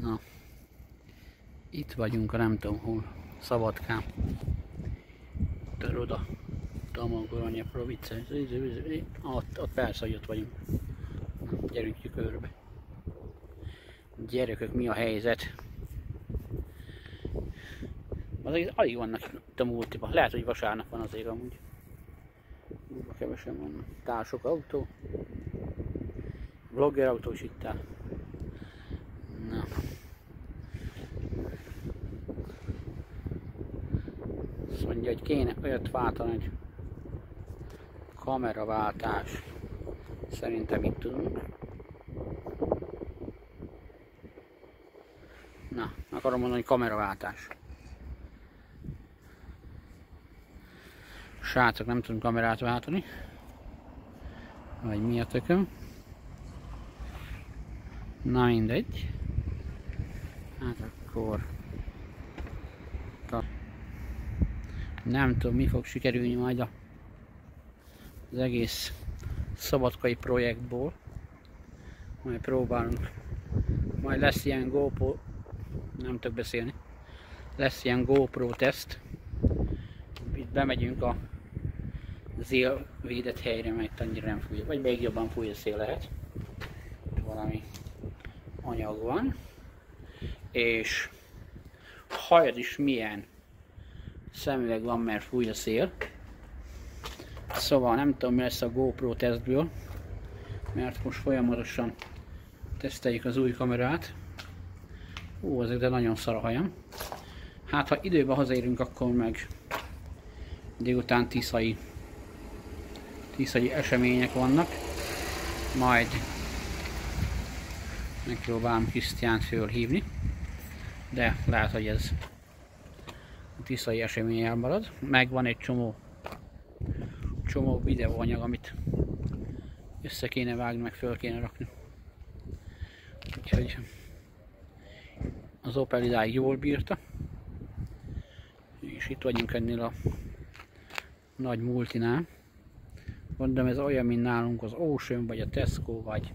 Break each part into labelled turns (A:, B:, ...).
A: Na, itt vagyunk nem tudom hol, Szabadkán. Tör oda, Tamagoranya province. Ott, ott persze, hogy ott vagyunk. Na, gyerünk körbe. Gyerekek, mi a helyzet? Az alig vannak itt a múltiban. Lehet, hogy vasárnap van azért amúgy. Úrba kevesen vannak. Társok autó. Vlogger autó is itt áll. Na. Azt mondja, hogy kéne olyat váltani, hogy kameraváltás. Szerintem itt tudunk. Na, akarom mondani, hogy kameraváltás. Srácok, nem tudunk kamerát váltani. Vagy mi a tököm. Na mindegy. Hát akkor... Nem tudom mi fog sikerülni majd a, az egész szabadkai projektból. Majd próbálunk. Majd lesz ilyen GoPro, nem tudok beszélni. Lesz ilyen GoPro teszt. Itt bemegyünk a zél védett helyre, mert annyira nem fúj, vagy még jobban fúj a szél lehet. Valami anyag van. És hajad is milyen szemüveg van, mert fúj a szél. Szóval nem tudom mi lesz a GoPro tesztből, mert most folyamatosan teszteljük az új kamerát. Ó, ezek de nagyon szar a hajam. Hát ha időben hazaérünk, akkor meg délután tiszai, tiszai események vannak. Majd megpróbálom Krisztiánt fölhívni, de lehet, hogy ez tiszai esemény elmarad. Megvan egy csomó csomó videóanyag, amit össze kéne vágni, meg föl kéne rakni. Úgyhogy az Opel idáig jól bírta. És itt vagyunk ennél a nagy multinál. Mondom, ez olyan, mint nálunk az Ocean, vagy a Tesco, vagy,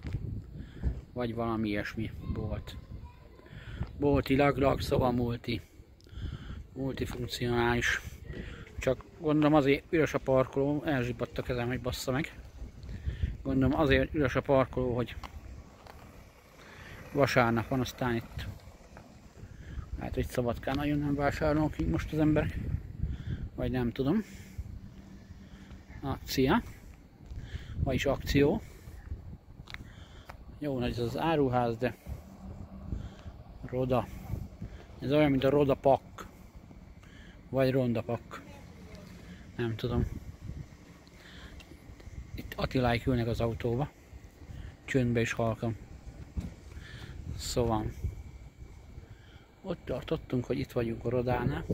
A: vagy valami ilyesmi bolt. Boltilag, szóval multi. Multifunkcionális. Csak gondolom azért üres a parkoló, elzsibadt a kezem, hogy bassza meg. Gondolom azért üres a parkoló, hogy vasárnap van, aztán itt hát hogy Szabadkán nagyon nem vásárolnak most az emberek. Vagy nem tudom. Akcia. Vagyis akció. Jó nagy ez az áruház, de Roda. Ez olyan, mint a Roda Pak. Vagy Ronda Pak. Nem tudom. Itt Attiláik ülnek az autóba. Csöndbe is halkam. Szóval ott tartottunk, hogy itt vagyunk a Rodánál.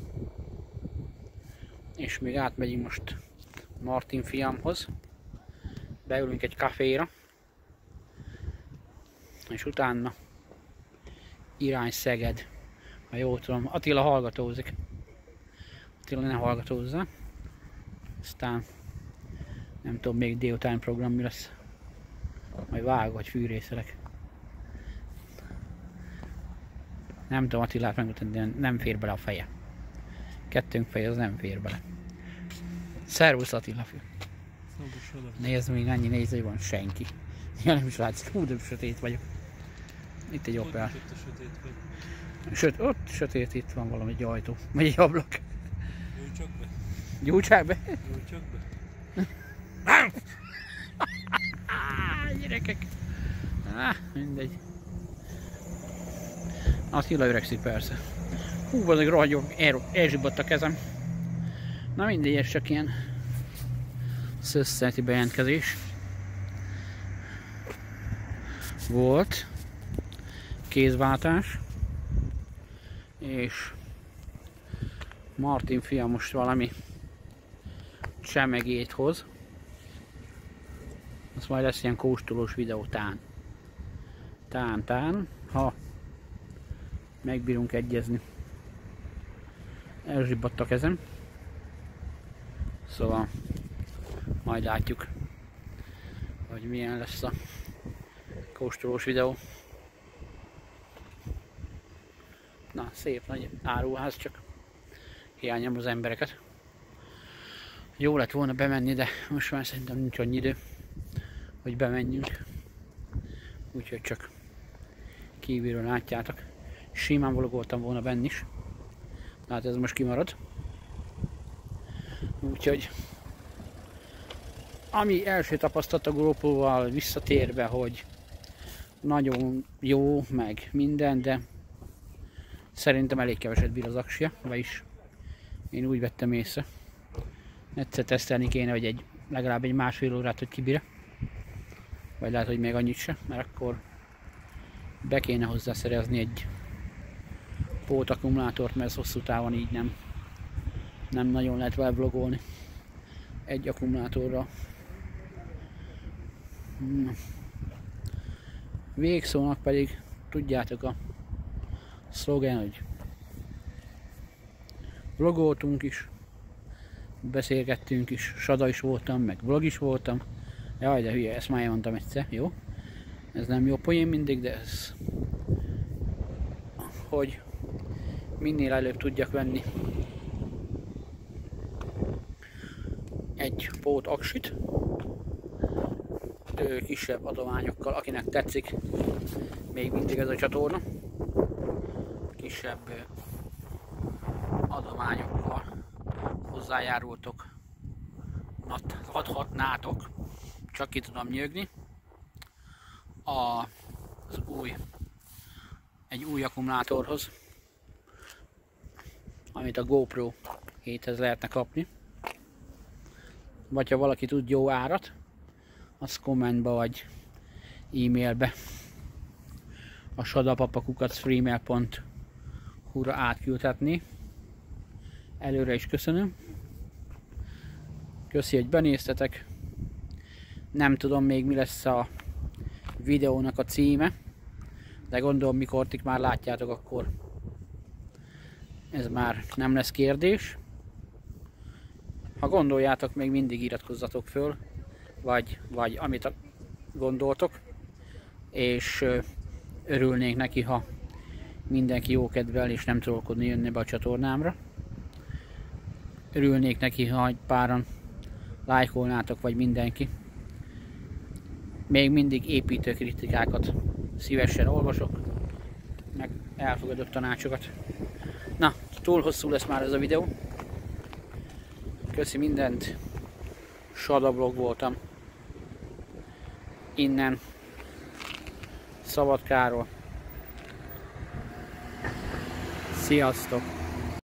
A: És még átmegyünk most Martin fiamhoz. Beülünk egy kaféra. És utána irány Szeged. Ha jól tudom, Attila hallgatózik. Attila ne hallgatózza. Aztán nem tudom még délután program mi lesz. Majd vág vagy fűrészelek. Nem tudom Attilát megmutatni, de nem fér bele a feje. Kettőnk feje az nem fér bele. Szervusz Attila fő. Nézd még annyi néző van, senki. Ja nem is látszik, hú de sötét vagyok. Itt egy Opel. Söt, ott sötét, itt van valami egy ajtó, vagy egy ablak.
B: Gyújtsak be.
A: Gyújtsák be.
B: Gyújtsak be.
A: Gyerekek. Ah, mindegy. Attila öregszik persze. Hú, az egy rohagyó, el, elzsibott a kezem. Na mindegy, ez csak ilyen szösszeti bejelentkezés. Volt kézváltás és Martin fia most valami csemegét hoz. Az majd lesz ilyen kóstolós videó tán. Tán, tán, ha megbírunk egyezni. Elzsibbadt a kezem. Szóval majd látjuk, hogy milyen lesz a kóstolós videó. Na, szép nagy áruház, csak hiányom az embereket. Jó lett volna bemenni, de most már szerintem nincs annyi idő, hogy bemenjünk. Úgyhogy csak kívülről látjátok. Simán vlogoltam volna benn is. Hát ez most kimarad. Úgyhogy ami első tapasztalat a GoPro-val visszatérve, hogy nagyon jó, meg minden, de szerintem elég keveset bír az aksia, vagyis én úgy vettem észre. Egyszer tesztelni kéne, hogy egy, legalább egy másfél órát, hogy kibír Vagy lehet, hogy még annyit se, mert akkor be kéne hozzá szerezni egy pótakumulátort, mert ez hosszú távon így nem, nem nagyon lehet vele vlogolni egy akkumulátorra. Végszónak pedig tudjátok a szlogen, hogy vlogoltunk is, beszélgettünk is, sada is voltam, meg vlog is voltam. Jaj, de hülye, ezt már mondtam egyszer, jó? Ez nem jó poén mindig, de ez... Hogy minél előbb tudjak venni egy pót aksit, kisebb adományokkal, akinek tetszik még mindig ez a csatorna, kisebb adományokkal hozzájárultok, adhatnátok, csak ki tudom nyögni, a, az új, egy új akkumulátorhoz, amit a GoPro 7-hez lehetne kapni. Vagy ha valaki tud jó árat, az kommentbe vagy e-mailbe a sadapapakukacfreemail.hu-ra átküldhetni. Előre is köszönöm. Köszi, hogy benéztetek. Nem tudom még mi lesz a videónak a címe, de gondolom mikor tik már látjátok, akkor ez már nem lesz kérdés. Ha gondoljátok, még mindig iratkozzatok föl, vagy, vagy amit gondoltok, és örülnék neki, ha mindenki jó kedvel és nem trollkodni jönne be a csatornámra. Örülnék neki, ha egy páran lájkolnátok, vagy mindenki. Még mindig építő kritikákat szívesen olvasok, meg elfogadok tanácsokat. Na, túl hosszú lesz már ez a videó. Köszi mindent. Sadablog voltam. Innen. Szabadkáról. Sziasztok!